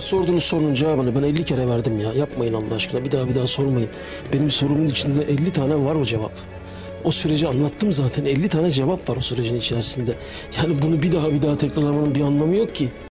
Sorduğunuz sorunun cevabını ben 50 kere verdim ya. Yapmayın Allah aşkına. Bir daha bir daha sormayın. Benim sorumun içinde 50 tane var o cevap. O süreci anlattım zaten. 50 tane cevap var o sürecin içerisinde. Yani bunu bir daha bir daha tekrarlamanın bir anlamı yok ki.